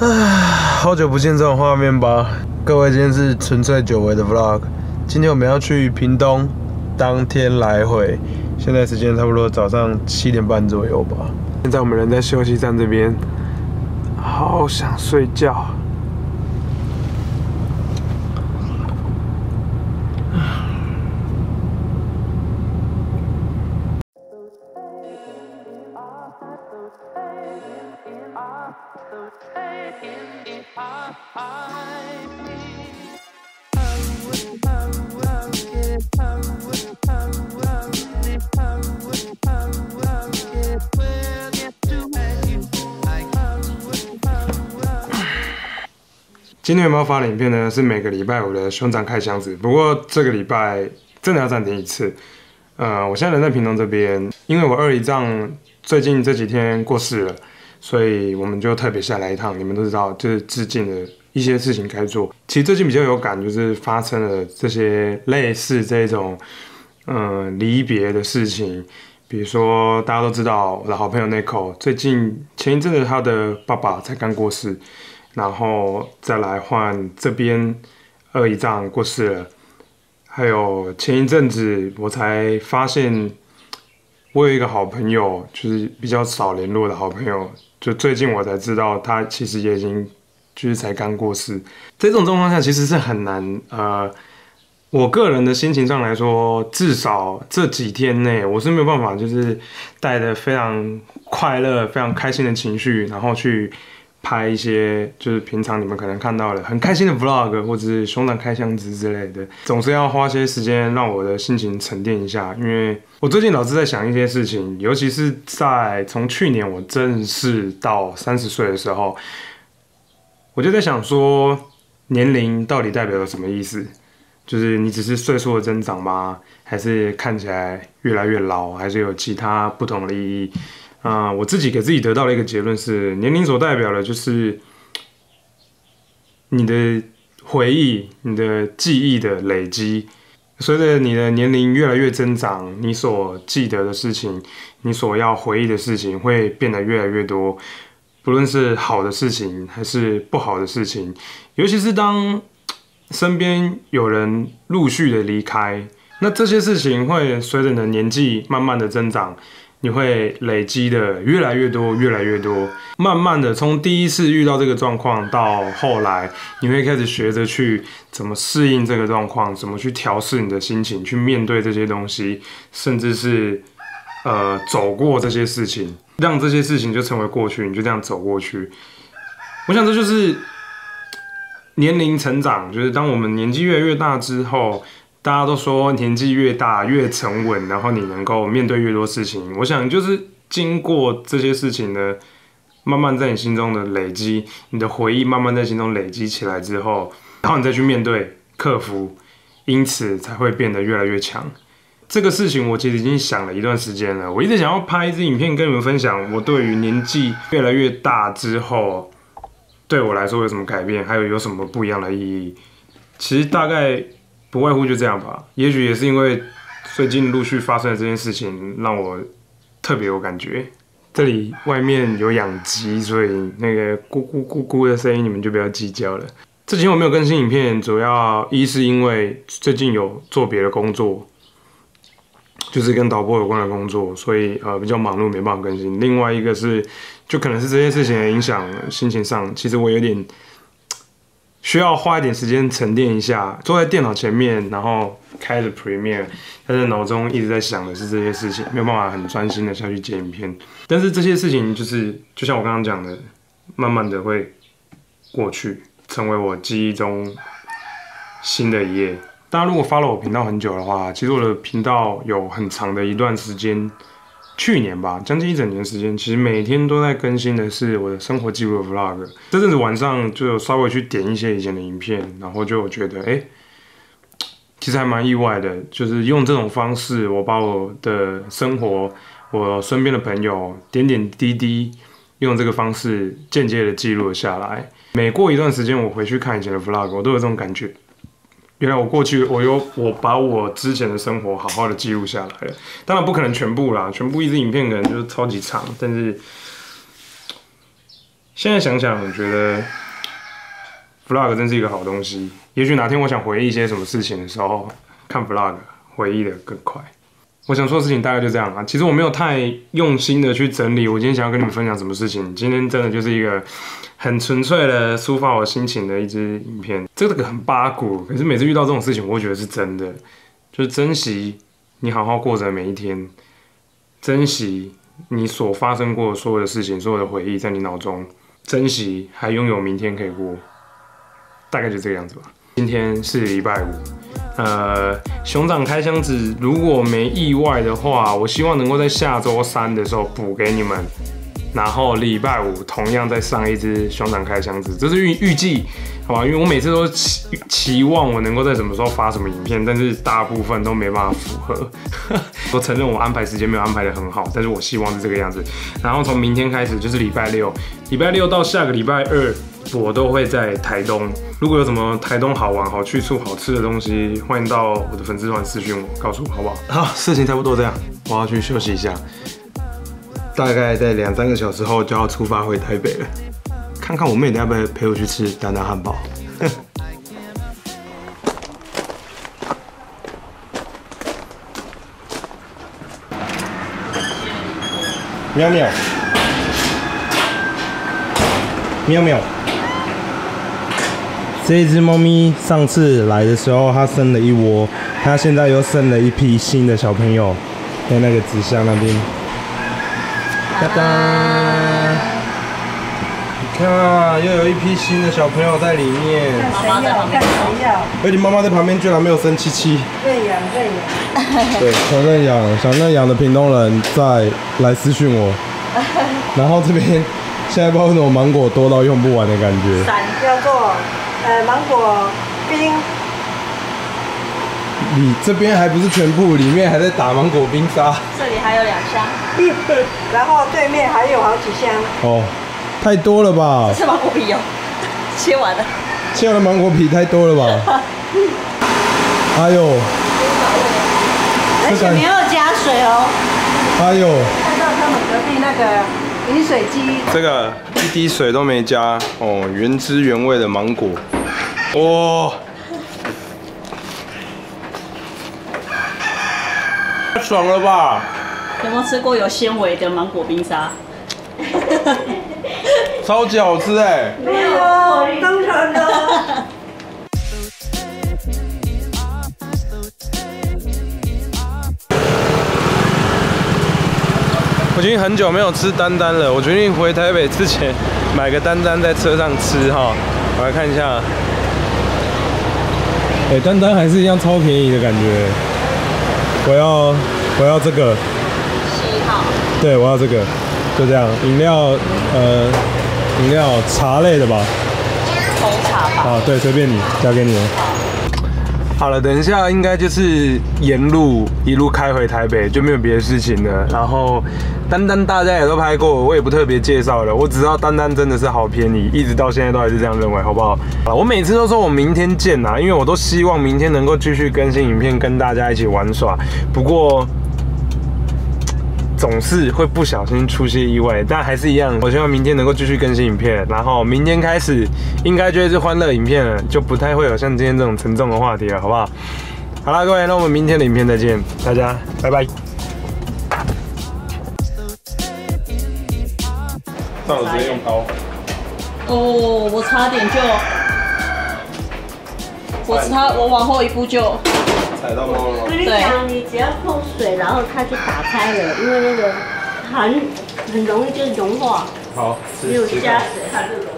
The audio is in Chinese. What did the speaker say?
啊好久不见这种画面吧？各位，今天是纯粹久违的 vlog。今天我们要去屏东，当天来回。现在时间差不多早上七点半左右吧。现在我们人在休息站这边，好想睡觉。今天有没有发的影片呢？是每个礼拜五的胸长开箱子。不过这个礼拜真的要暂停一次。呃，我现在人在屏东这边，因为我二姨丈最近这几天过世了，所以我们就特别下来一趟。你们都知道，就是致敬的一些事情该做。其实最近比较有感，就是发生了这些类似这种，嗯，离别的事情。比如说大家都知道我的好朋友 Nico，最近前一阵子他的爸爸才刚过世。然后再来换这边二姨丈过世了，还有前一阵子我才发现，我有一个好朋友，就是比较少联络的好朋友，就最近我才知道他其实也已经就是才刚过世。在这种状况下其实是很难，呃，我个人的心情上来说，至少这几天内我是没有办法，就是带着非常快乐、非常开心的情绪，然后去。拍一些就是平常你们可能看到的很开心的 vlog，或者是胸膛开箱子之类的，总是要花些时间让我的心情沉淀一下。因为我最近老是在想一些事情，尤其是在从去年我正式到三十岁的时候，我就在想说，年龄到底代表了什么意思？就是你只是岁数的增长吗？还是看起来越来越老？还是有其他不同的意义？啊，我自己给自己得到了一个结论是，年龄所代表的就是你的回忆、你的记忆的累积。随着你的年龄越来越增长，你所记得的事情、你所要回忆的事情会变得越来越多。不论是好的事情还是不好的事情，尤其是当身边有人陆续的离开，那这些事情会随着你的年纪慢慢的增长。你会累积的越来越多，越来越多，慢慢的从第一次遇到这个状况到后来，你会开始学着去怎么适应这个状况，怎么去调试你的心情，去面对这些东西，甚至是呃走过这些事情，让这些事情就成为过去，你就这样走过去。我想这就是年龄成长，就是当我们年纪越来越大之后。大家都说年纪越大越沉稳，然后你能够面对越多事情。我想就是经过这些事情呢，慢慢在你心中的累积，你的回忆慢慢在心中累积起来之后，然后你再去面对、克服，因此才会变得越来越强。这个事情我其实已经想了一段时间了，我一直想要拍一支影片跟你们分享，我对于年纪越来越大之后，对我来说有什么改变，还有有什么不一样的意义。其实大概。不外乎就这样吧，也许也是因为最近陆续发生的这件事情，让我特别有感觉。这里外面有养鸡，所以那个咕咕咕咕的声音你们就不要计较了。这几天我没有更新影片，主要一是因为最近有做别的工作，就是跟导播有关的工作，所以呃比较忙碌，没办法更新。另外一个是，就可能是这件事情的影响，心情上其实我有点。需要花一点时间沉淀一下，坐在电脑前面，然后开着 Premiere，但是脑中一直在想的是这些事情，没有办法很专心的下去剪影片。但是这些事情就是，就像我刚刚讲的，慢慢的会过去，成为我记忆中新的一页。大家如果发了我频道很久的话，其实我的频道有很长的一段时间。去年吧，将近一整年时间，其实每天都在更新的是我的生活记录的 vlog。这阵子晚上就稍微去点一些以前的影片，然后就觉得，哎，其实还蛮意外的，就是用这种方式，我把我的生活、我身边的朋友点点滴滴，用这个方式间接的记录了下来。每过一段时间，我回去看以前的 vlog，我都有这种感觉。原来我过去，我有我把我之前的生活好好的记录下来了。当然不可能全部啦，全部一支影片可能就是超级长。但是现在想想，我觉得 vlog 真是一个好东西。也许哪天我想回忆一些什么事情的时候，看 vlog 回忆的更快。我想说的事情大概就这样啊。其实我没有太用心的去整理，我今天想要跟你们分享什么事情。今天真的就是一个很纯粹的抒发我心情的一支影片。这个很八股，可是每次遇到这种事情，我会觉得是真的，就是珍惜你好好过着每一天，珍惜你所发生过所有的事情，所有的回忆在你脑中，珍惜还拥有明天可以过，大概就这个样子吧。今天是礼拜五，呃，熊掌开箱子，如果没意外的话，我希望能够在下周三的时候补给你们，然后礼拜五同样再上一支熊掌开箱子，这是预预计，好吧？因为我每次都期期望我能够在什么时候发什么影片，但是大部分都没办法符合。我承认我安排时间没有安排的很好，但是我希望是这个样子。然后从明天开始就是礼拜六，礼拜六到下个礼拜二。我都会在台东，如果有什么台东好玩、好去处、好吃的东西，欢迎到我的粉丝团私讯我，告诉我好不好？好，事情差不多这样，我要去休息一下，大概在两三个小时后就要出发回台北了，看看我妹要不要陪我去吃丹丹汉堡。喵喵，喵喵。这只猫咪上次来的时候，它生了一窝，它现在又生了一批新的小朋友，在那个纸箱那边。哒哒，你看，又有一批新的小朋友在里面。谁要？看谁要。而且妈妈在旁边居然没有生七七。认养认养。对，想认养，想认养的屏东人再来私讯我。然后这边现在不知道为什么芒果多到用不完的感觉。闪叫做。呃，芒果冰，你这边还不是全部，里面还在打芒果冰沙。这里还有两箱，然后对面还有好几箱。哦，太多了吧？是芒果皮哦，切完了。切完的芒果皮太多了吧？哎呦，而且没有加水哦。哎呦，看到他们隔壁那个。饮水机，这个一滴水都没加哦，原汁原味的芒果，哇，太爽了吧！有没有吃过有纤维的芒果冰沙？超级好吃哎！没有，当然的。我已经很久没有吃丹丹了，我决定回台北之前买个丹丹在车上吃哈。我来看一下，哎，丹丹还是一样超便宜的感觉。我要我要这个，七号。对，我要这个，就这样。饮料，呃，饮料茶类的吧。红茶吧。啊，对，随便你，交给你了。好了，等一下应该就是沿路一路开回台北，就没有别的事情了。然后丹丹大家也都拍过，我也不特别介绍了。我只知道丹丹真的是好便宜，一直到现在都还是这样认为，好不好？啊，我每次都说我明天见呐，因为我都希望明天能够继续更新影片，跟大家一起玩耍。不过。总是会不小心出些意外，但还是一样。我希望明天能够继续更新影片，然后明天开始应该就会是欢乐影片了，就不太会有像今天这种沉重的话题了，好不好？好了，各位，那我们明天的影片再见，大家拜拜。算了，直接用刀。哦，我差点就，我差我往后一步就。踩到猫了？我跟你讲，你只要碰水，然后它就打开了，因为那个很很容易就融化。好，没有加水它就融。